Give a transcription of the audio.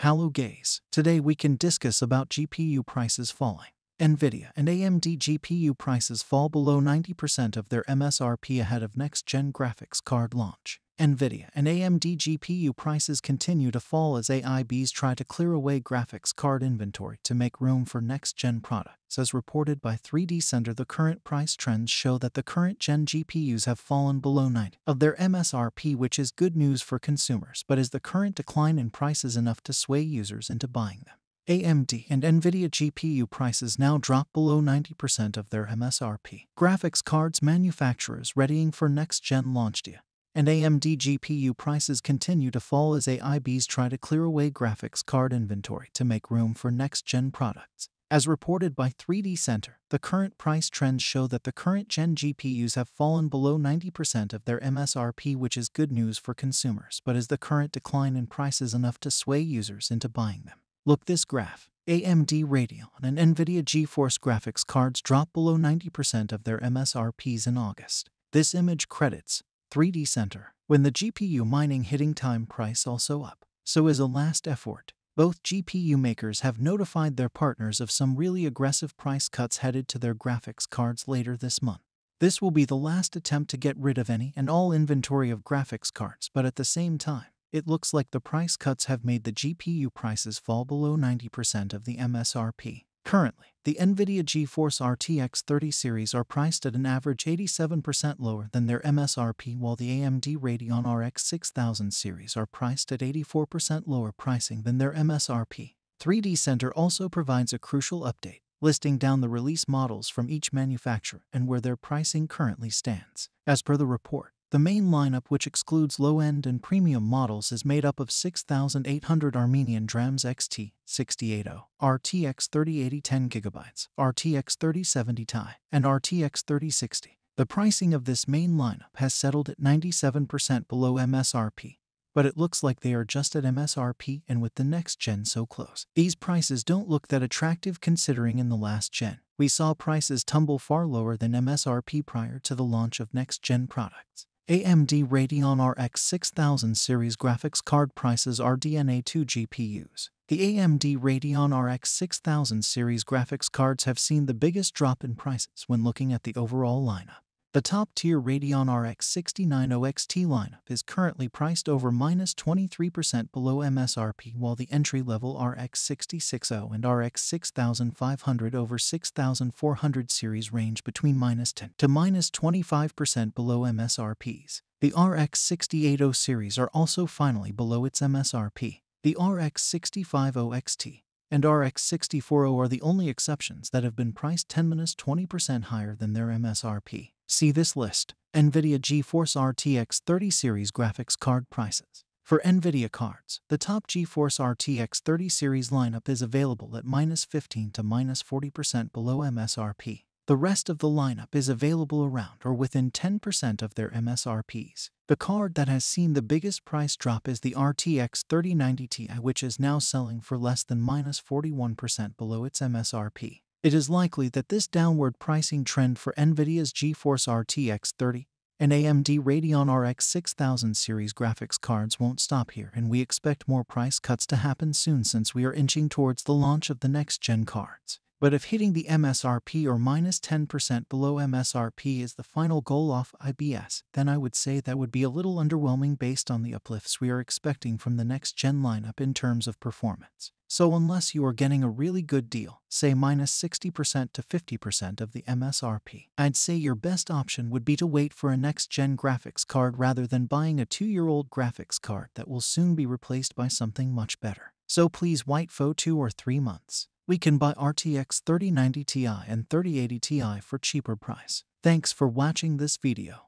Hello guys, today we can discuss about GPU prices falling. Nvidia and AMD GPU prices fall below 90% of their MSRP ahead of next-gen graphics card launch. Nvidia and AMD GPU prices continue to fall as AIBs try to clear away graphics card inventory to make room for next-gen products. As reported by 3DCenter, the current price trends show that the current gen GPUs have fallen below 90 of their MSRP, which is good news for consumers, but is the current decline in prices enough to sway users into buying them? AMD and NVIDIA GPU prices now drop below 90% of their MSRP. Graphics cards manufacturers readying for next-gen launch day and AMD GPU prices continue to fall as AIBs try to clear away graphics card inventory to make room for next-gen products. As reported by 3DCenter, the current price trends show that the current gen GPUs have fallen below 90% of their MSRP, which is good news for consumers, but is the current decline in prices enough to sway users into buying them? Look this graph. AMD Radeon and NVIDIA GeForce graphics cards dropped below 90% of their MSRPs in August. This image credits 3DCenter. When the GPU mining hitting time price also up, so is a last effort. Both GPU makers have notified their partners of some really aggressive price cuts headed to their graphics cards later this month. This will be the last attempt to get rid of any and all inventory of graphics cards, but at the same time, it looks like the price cuts have made the GPU prices fall below 90% of the MSRP. Currently, the NVIDIA GeForce RTX 30 series are priced at an average 87% lower than their MSRP, while the AMD Radeon RX 6000 series are priced at 84% lower pricing than their MSRP. 3DCenter also provides a crucial update, listing down the release models from each manufacturer and where their pricing currently stands. As per the report, the main lineup, which excludes low-end and premium models, is made up of 6800 Armenian DRAMs XT 680, RTX 3080 10GB, RTX 3070 Ti, and RTX 3060. The pricing of this main lineup has settled at 97% below MSRP, but it looks like they are just at MSRP and with the next gen so close. These prices don't look that attractive considering in the last gen, we saw prices tumble far lower than MSRP prior to the launch of next gen products. AMD Radeon RX 6000 series graphics card prices RDNA2 GPUs. The AMD Radeon RX 6000 series graphics cards have seen the biggest drop in prices when looking at the overall lineup. The top-tier Radeon RX 6900 XT lineup is currently priced over minus 23% below MSRP, while the entry-level RX 6660 and RX 6500 over 6400 series range between minus 10 to minus 25% below MSRPs. The RX 6080 series are also finally below its MSRP. The RX 650 XT and RX 640 are the only exceptions that have been priced 10-20% higher than their MSRP. See this list, NVIDIA GeForce RTX 30 series graphics card prices. For NVIDIA cards, the top GeForce RTX 30 series lineup is available at minus 15 to minus 40% below MSRP. The rest of the lineup is available around or within 10% of their MSRPs. The card that has seen the biggest price drop is the RTX 3090 Ti, which is now selling for less than minus 41% below its MSRP. It is likely that this downward pricing trend for NVIDIA's GeForce RTX 30 and AMD Radeon RX 6000 series graphics cards won't stop here, and we expect more price cuts to happen soon since we are inching towards the launch of the next gen cards. But if hitting the MSRP or minus 10% below MSRP is the final goal off AIBs, then I would say that would be a little underwhelming based on the uplifts we are expecting from the next gen lineup in terms of performance. So unless you are getting a really good deal, say minus 60% to 50% of the MSRP, I'd say your best option would be to wait for a next-gen graphics card rather than buying a two-year-old graphics card that will soon be replaced by something much better. So please wait for two or three months we can buy RTX 3090 Ti and 3080 Ti for cheaper price. Thanks for watching this video.